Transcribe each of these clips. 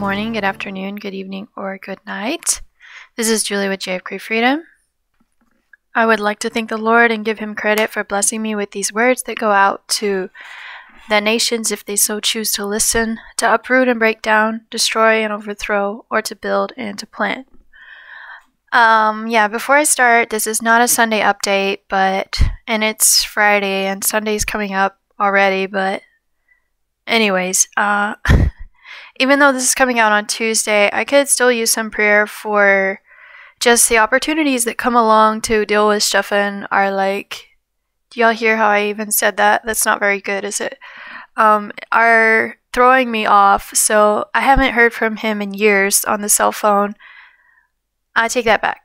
Morning, good afternoon, good evening, or good night. This is Julie with JFK Freedom. I would like to thank the Lord and give Him credit for blessing me with these words that go out to the nations if they so choose to listen, to uproot and break down, destroy and overthrow, or to build and to plant. Um, yeah, before I start, this is not a Sunday update, but, and it's Friday and Sunday's coming up already, but, anyways, uh, even though this is coming out on Tuesday, I could still use some prayer for just the opportunities that come along to deal with Stefan are like, do y'all hear how I even said that? That's not very good, is it? Um, are throwing me off, so I haven't heard from him in years on the cell phone. I take that back.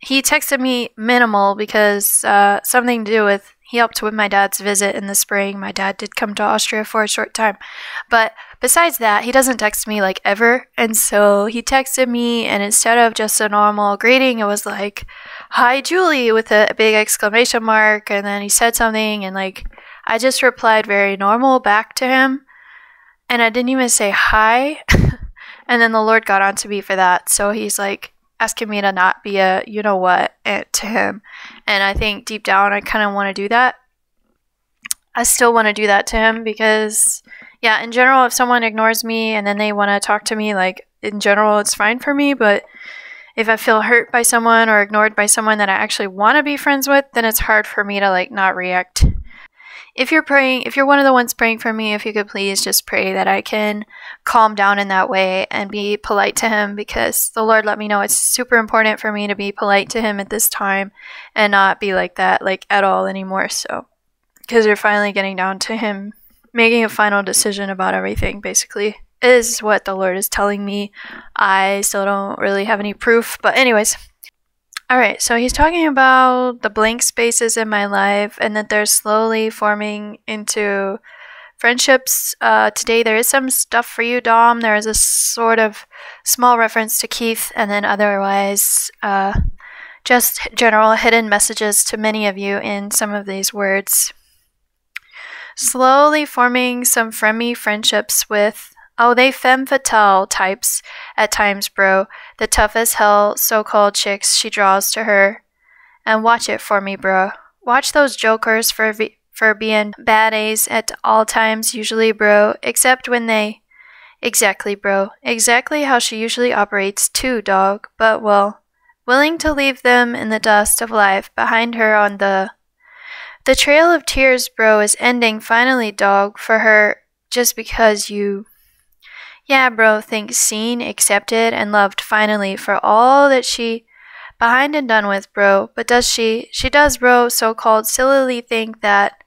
He texted me minimal because uh, something to do with he helped with my dad's visit in the spring. My dad did come to Austria for a short time. But besides that, he doesn't text me like ever. And so he texted me, and instead of just a normal greeting, it was like, Hi, Julie, with a big exclamation mark. And then he said something, and like, I just replied very normal back to him. And I didn't even say hi. and then the Lord got on to me for that. So he's like, asking me to not be a you know what to him. And I think deep down I kind of want to do that. I still want to do that to him because yeah, in general if someone ignores me and then they want to talk to me like in general it's fine for me, but if I feel hurt by someone or ignored by someone that I actually want to be friends with, then it's hard for me to like not react if you're praying, if you're one of the ones praying for me, if you could please just pray that I can calm down in that way and be polite to him because the Lord let me know it's super important for me to be polite to him at this time and not be like that like at all anymore. So, because you're finally getting down to him making a final decision about everything, basically, is what the Lord is telling me. I still don't really have any proof, but, anyways. All right, so he's talking about the blank spaces in my life and that they're slowly forming into friendships. Uh, today, there is some stuff for you, Dom. There is a sort of small reference to Keith, and then otherwise, uh, just general hidden messages to many of you in some of these words. Slowly forming some friendly friendships with Oh, they femme fatale types at times, bro. The tough as hell so called chicks she draws to her. And watch it for me, bro. Watch those jokers for for being bad A's at all times, usually, bro. Except when they. Exactly, bro. Exactly how she usually operates, too, dog. But, well, willing to leave them in the dust of life behind her on the. The trail of tears, bro, is ending finally, dog, for her just because you. Yeah, bro thinks seen, accepted, and loved finally for all that she behind and done with, bro. But does she? She does, bro, so called sillily think that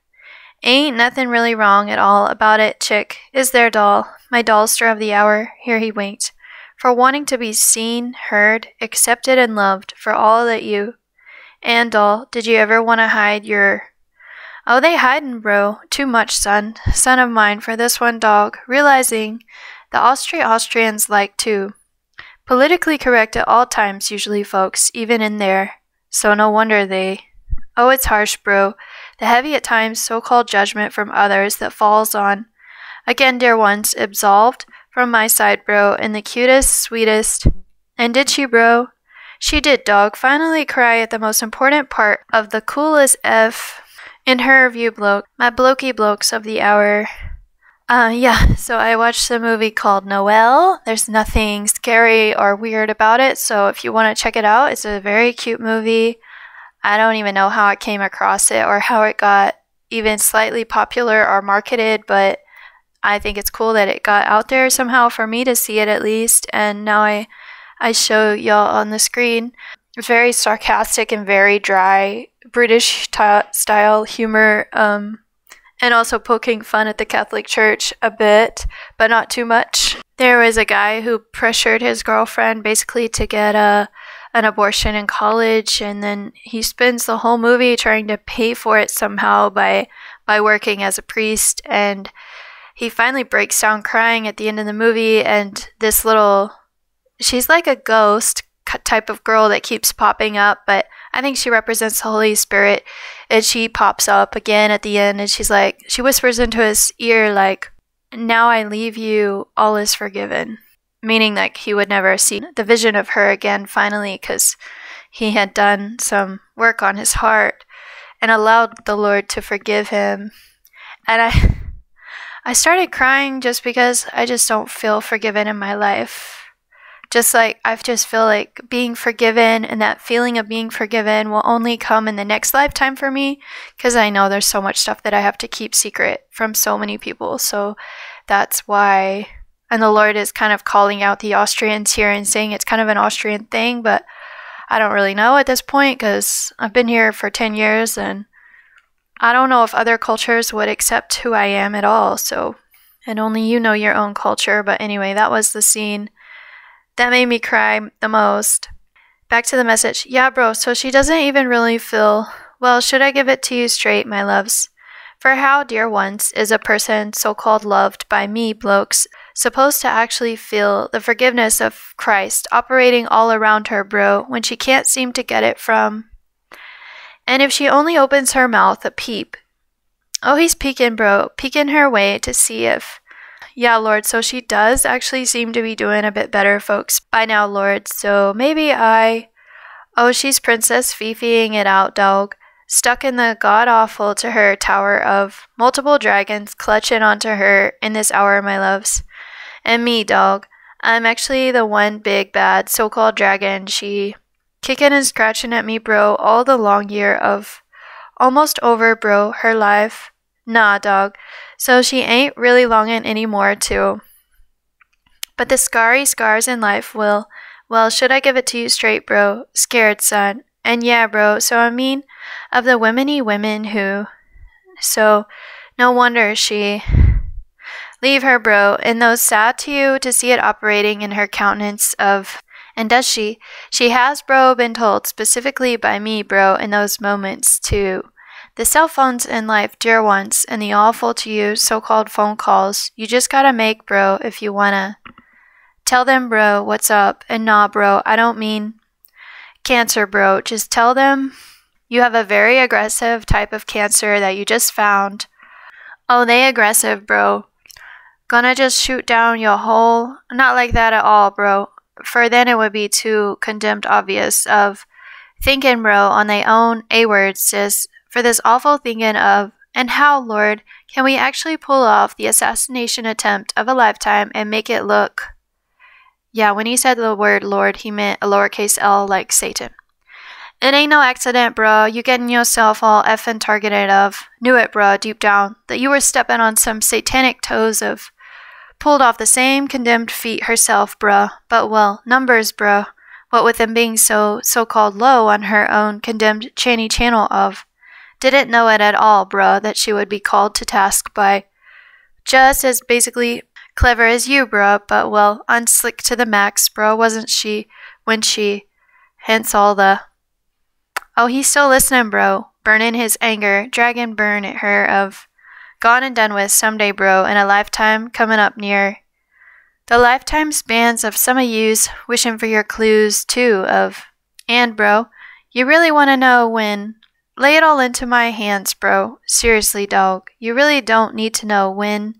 ain't nothing really wrong at all about it, chick. Is there, doll? My dollster of the hour. Here he winked. For wanting to be seen, heard, accepted, and loved for all that you. And, doll, did you ever want to hide your. Oh, they hidin', bro. Too much, son. Son of mine, for this one dog. Realizing the Austria Austrians like too. politically correct at all times, usually, folks, even in there. So no wonder they. Oh, it's harsh, bro. The heavy at times so called judgment from others that falls on. Again, dear ones, absolved from my side, bro, in the cutest, sweetest. And did she, bro? She did, dog, finally cry at the most important part of the coolest F in her view, bloke, my blokey blokes of the hour. Uh, yeah, so I watched a movie called Noelle. There's nothing scary or weird about it, so if you want to check it out, it's a very cute movie. I don't even know how I came across it or how it got even slightly popular or marketed, but I think it's cool that it got out there somehow for me to see it at least, and now I I show y'all on the screen. Very sarcastic and very dry British t- style humor. Um, and also poking fun at the Catholic Church a bit, but not too much. There was a guy who pressured his girlfriend basically to get a an abortion in college and then he spends the whole movie trying to pay for it somehow by by working as a priest and he finally breaks down crying at the end of the movie and this little she's like a ghost type of girl that keeps popping up but I think she represents the Holy Spirit. And she pops up again at the end and she's like, she whispers into his ear, like, Now I leave you, all is forgiven. meaning like he would never see the vision of her again finally because he had done some work on his heart and allowed the Lord to forgive him. And I I started crying just because I just don't feel forgiven in my life. Just like I just feel like being forgiven and that feeling of being forgiven will only come in the next lifetime for me because I know there's so much stuff that I have to keep secret from so many people. So that's why and the Lord is kind of calling out the Austrians here and saying it's kind of an Austrian thing, but I don't really know at this point because I've been here for 10 years and I don't know if other cultures would accept who I am at all. So, and only you know your own culture. But anyway, that was the scene that made me cry the most. Back to the message. Yeah, bro, so she doesn't even really feel, well, should I give it to you straight, my loves? For how, dear ones, is a person so called loved by me, blokes, supposed to actually feel the forgiveness of Christ operating all around her, bro, when she can't seem to get it from. And if she only opens her mouth a peep. Oh, he's peeking, bro, peeking her way to see if. Yeah, Lord, so she does actually seem to be doing a bit better, folks, by now, Lord, so maybe I. Oh, she's Princess Fifiing it out, dog stuck in the god awful to her tower of multiple dragons clutching onto her in this hour, my loves. And me, dog. I'm actually the one big bad so called dragon. She kicking and scratching at me, bro, all the long year of almost over, bro, her life. Nah, dog. So she ain't really longing anymore, to. But the scary scars in life will, well, should I give it to you straight, bro? Scared, son. And yeah, bro, so I mean, of the womeny women who. So, no wonder she Leave her, bro, and though sad to you to see it operating in her countenance of and does she? She has, bro, been told specifically by me, bro, in those moments, too. The cell phones in life, dear ones, and the awful to you so called phone calls, you just gotta make, bro, if you wanna. Tell them, bro, what's up, and nah, bro, I don't mean cancer, bro. Just tell them you have a very aggressive type of cancer that you just found. Oh, they aggressive, bro. Gonna just shoot down your whole. Not like that at all, bro. For then it would be too condemned obvious of thinking, bro, on their own A words, sis. For this awful thinking of, and how, Lord, can we actually pull off the assassination attempt of a lifetime and make it look. Yeah, when he said the word Lord, he meant a lowercase l like Satan. It ain't no accident, bro. You getting yourself all effing targeted of. Knew it, bro, deep down, that you were stepping on some satanic toes of Pulled off the same condemned feat herself, bro. But well, numbers, bro. What with them being so so called low on her own condemned Channy channel of. Didn't know it at all, bruh, that she would be called to task by just as basically clever as you, bruh, but well, unslick to the max, bruh, wasn't she, when she, hence all the. Oh, he's still listening, bro, burning his anger, dragon burn at her of Gone and done with someday, bro, in a lifetime coming up near. The lifetime spans of some of yous wishing for your clues, too, of. And, bro, you really want to know when. Lay it all into my hands, bro. Seriously, dog. You really don't need to know when.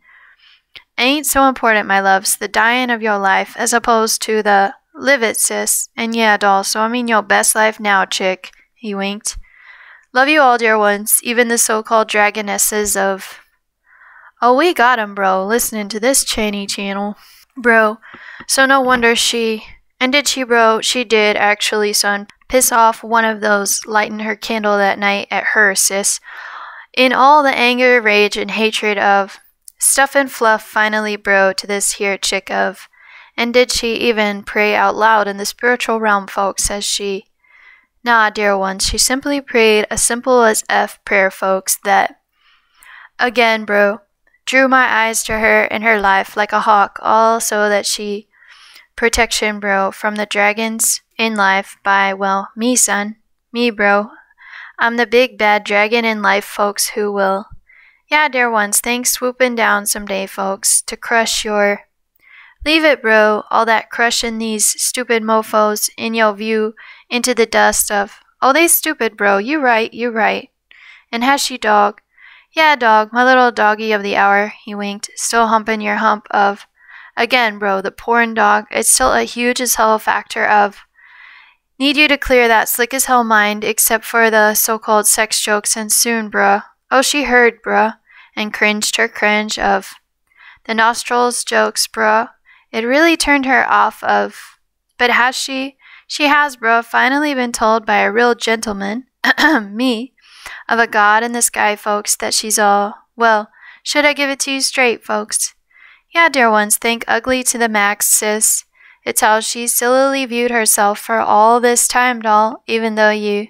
Ain't so important, my loves, the dying of your life as opposed to the live it, sis. And yeah, doll, so I mean your best life now, chick. He winked. Love you all, dear ones, even the so called dragonesses of Oh, we got him, bro, listening to this Channy channel. Bro, so no wonder she. And did she, bro? She did, actually, son. Piss off one of those lighting her candle that night at her, sis. In all the anger, rage, and hatred of. Stuff and fluff finally, bro, to this here chick of. And did she even pray out loud in the spiritual realm, folks, says she. Nah, dear ones, she simply prayed a simple as F prayer, folks, that. Again, bro, drew my eyes to her in her life like a hawk, all so that she protection, bro, from the dragons in life by, well, me, son. Me, bro. I'm the big bad dragon in life, folks, who will. Yeah, dear ones, thanks swooping down someday, folks, to crush your. Leave it, bro, all that crushing these stupid mofos in your view into the dust of. Oh, they stupid, bro, you right, you right. And has she dog? Yeah, dog, my little doggy of the hour, he winked, still humping your hump of. Again, bro, the porn dog, it's still a huge as hell factor of need you to clear that slick as hell mind except for the so called sex jokes and soon, bruh. Oh, she heard, bruh, and cringed her cringe of the nostrils jokes, bruh. It really turned her off of. But has she? She has, bruh, finally been told by a real gentleman, me, of a god in the sky, folks, that she's all, well, should I give it to you straight, folks? Yeah, dear ones, think ugly to the max, sis. It's how she sillily viewed herself for all this time, doll, even though you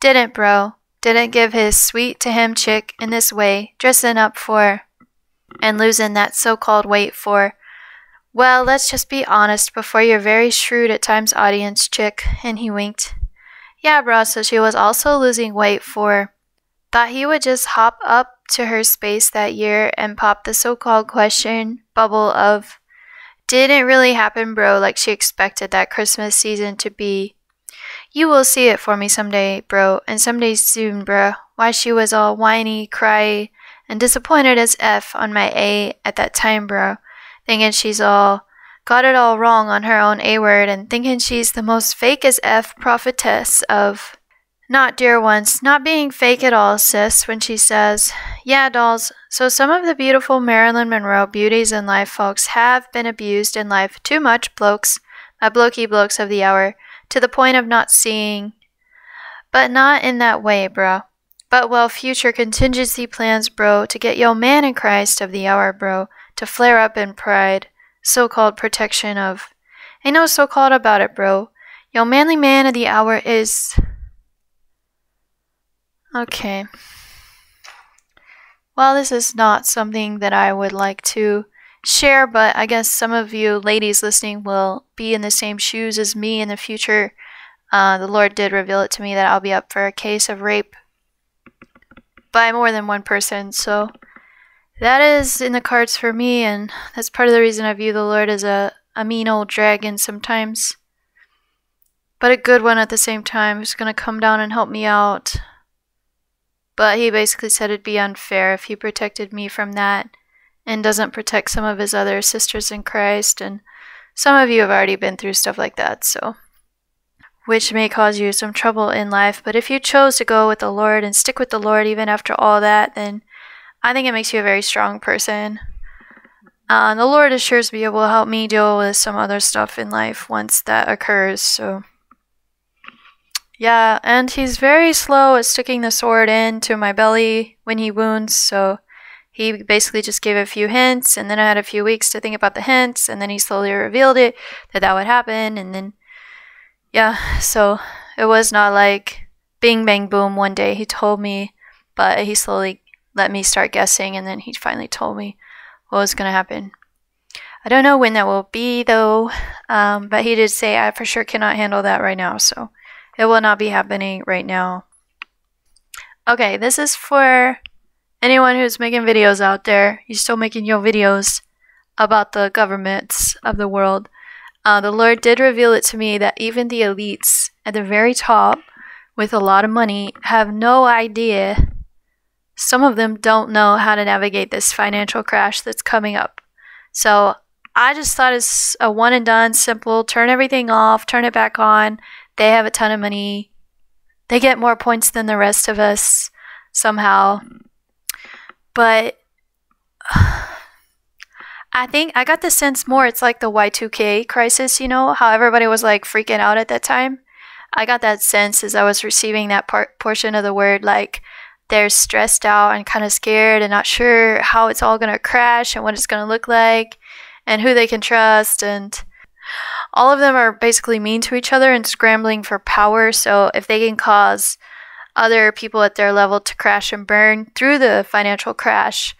didn't, bro. Didn't give his sweet to him chick in this way, dressing up for and losing that so called weight for. Well, let's just be honest before your very shrewd at times audience chick, and he winked. Yeah, bro, so she was also losing weight for. Thought he would just hop up to her space that year and pop the so called question bubble of didn't really happen, bro, like she expected that Christmas season to be. You will see it for me someday, bro, and someday soon, bro. Why she was all whiny, cry, and disappointed as F on my A at that time, bro, thinking she's all got it all wrong on her own A word and thinking she's the most fake as F prophetess of not, dear ones, not being fake at all, sis, when she says, Yeah, dolls, so some of the beautiful Marilyn Monroe beauties in life folks have been abused in life too much, blokes, my blokey blokes of the hour, to the point of not seeing. But not in that way, bro. But well, future contingency plans, bro, to get yo man in Christ of the hour, bro, to flare up in pride, so called protection of. Ain't no so called about it, bro. Yo manly man of the hour is. Okay. Well, this is not something that I would like to share, but I guess some of you ladies listening will be in the same shoes as me in the future. Uh, the Lord did reveal it to me that I'll be up for a case of rape by more than one person, so that is in the cards for me, and that's part of the reason I view the Lord as a, a mean old dragon sometimes. But a good one at the same time who's going to come down and help me out but he basically said it'd be unfair if he protected me from that and doesn't protect some of his other sisters in Christ. And some of you have already been through stuff like that, so. Which may cause you some trouble in life. But if you chose to go with the Lord and stick with the Lord even after all that, then I think it makes you a very strong person. Uh, the Lord to be able to help me deal with some other stuff in life once that occurs, so. Yeah, and he's very slow at sticking the sword into my belly when he wounds, so he basically just gave a few hints, and then I had a few weeks to think about the hints, and then he slowly revealed it that that would happen, and then, yeah, so it was not like bing bang boom one day he told me, but he slowly let me start guessing, and then he finally told me what was going to happen. I don't know when that will be though, um, but he did say I for sure cannot handle that right now, so. It will not be happening right now. Okay, this is for anyone who's making videos out there. You're still making your videos about the governments of the world. Uh, the Lord did reveal it to me that even the elites at the very top with a lot of money have no idea. Some of them don't know how to navigate this financial crash that's coming up. So I just thought it's a one and done, simple turn everything off, turn it back on, they have a ton of money. They get more points than the rest of us somehow. But I think I got the sense more it's like the Y2K crisis, you know, how everybody was like freaking out at that time. I got that sense as I was receiving that part portion of the word like they're stressed out and kind of scared and not sure how it's all going to crash and what it's going to look like and who they can trust and all of them are basically mean to each other and scrambling for power. So if they can cause other people at their level to crash and burn through the financial crash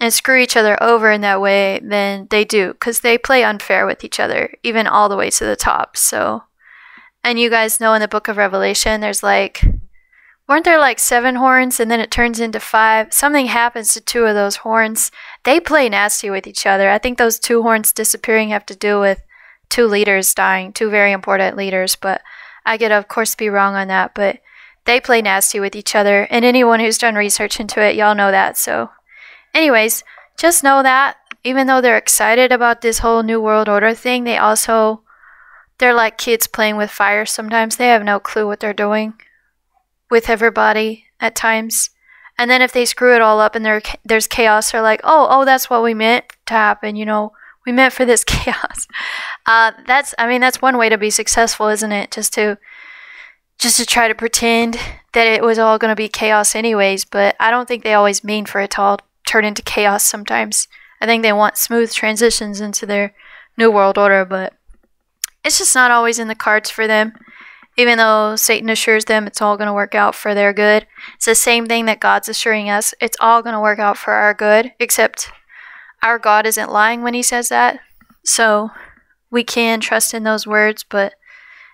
and screw each other over in that way, then they do because they play unfair with each other, even all the way to the top. So, and you guys know in the book of Revelation, there's like, weren't there like seven horns and then it turns into five? Something happens to two of those horns. They play nasty with each other. I think those two horns disappearing have to do with two leaders dying, two very important leaders, but I could, of course, be wrong on that. But they play nasty with each other, and anyone who's done research into it, y'all know that. So, anyways, just know that even though they're excited about this whole New World Order thing, they also, they're like kids playing with fire sometimes. They have no clue what they're doing with everybody at times. And then if they screw it all up and there, there's chaos, they're like, oh, oh, that's what we meant to happen, you know, we meant for this chaos. Uh, that's, I mean, that's one way to be successful, isn't it? Just to, just to try to pretend that it was all going to be chaos anyways. But I don't think they always mean for it to all turn into chaos sometimes. I think they want smooth transitions into their new world order, but it's just not always in the cards for them. Even though Satan assures them it's all going to work out for their good, it's the same thing that God's assuring us. It's all going to work out for our good, except our God isn't lying when he says that. So we can trust in those words, but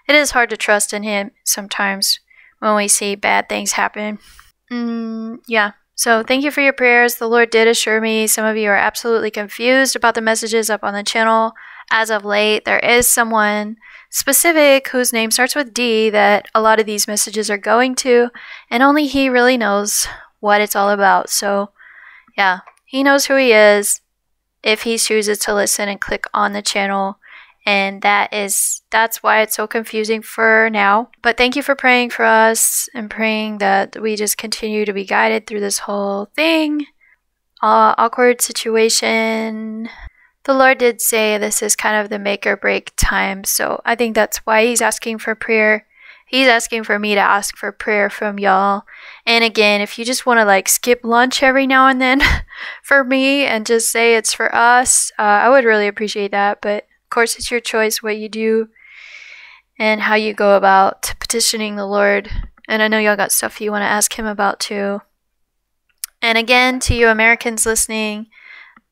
it is hard to trust in him sometimes when we see bad things happen. Mm, yeah. So thank you for your prayers. The Lord did assure me some of you are absolutely confused about the messages up on the channel. As of late, there is someone specific whose name starts with D that a lot of these messages are going to, and only he really knows what it's all about. So, yeah, he knows who he is if he chooses to listen and click on the channel. And that is that's why it's so confusing for now. But thank you for praying for us and praying that we just continue to be guided through this whole thing. Uh, awkward situation. The lord did say this is kind of the make or break time. So i think that's why he's asking for prayer he's asking for me to ask for prayer from y'all and again if you just want to like skip lunch every now and then for me and just say it's for us uh, i would really appreciate that but of course, it's your choice what you do and how you go about petitioning the Lord. And I know y'all got stuff you want to ask Him about too. And again, to you Americans listening,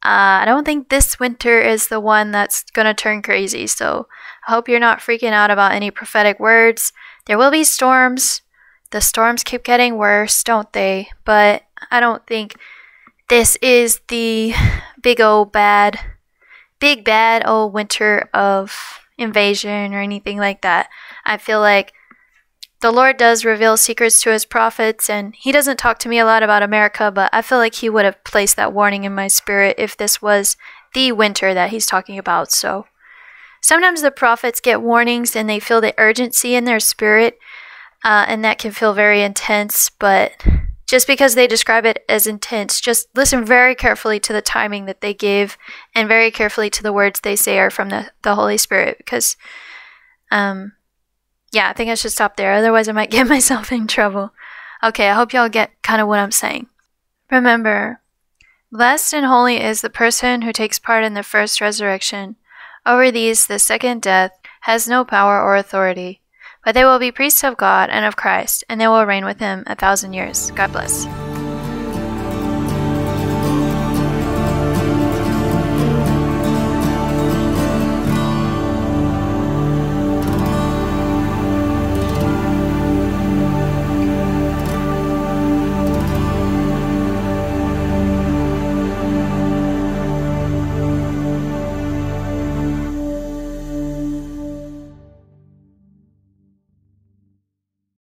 uh, I don't think this winter is the one that's going to turn crazy. So I hope you're not freaking out about any prophetic words. There will be storms. The storms keep getting worse, don't they? But I don't think this is the big old bad big bad old winter of invasion or anything like that. I feel like the Lord does reveal secrets to his prophets, and he doesn't talk to me a lot about America, but I feel like he would have placed that warning in my spirit if this was the winter that he's talking about. So sometimes the prophets get warnings and they feel the urgency in their spirit, uh, and that can feel very intense, but just because they describe it as intense, just listen very carefully to the timing that they give and very carefully to the words they say are from the, the Holy Spirit because, um, yeah, I think I should stop there. Otherwise, I might get myself in trouble. Okay, I hope y'all get kind of what I'm saying. Remember, blessed and holy is the person who takes part in the first resurrection. Over these, the second death has no power or authority. But they will be priests of God and of Christ, and they will reign with him a thousand years. God bless.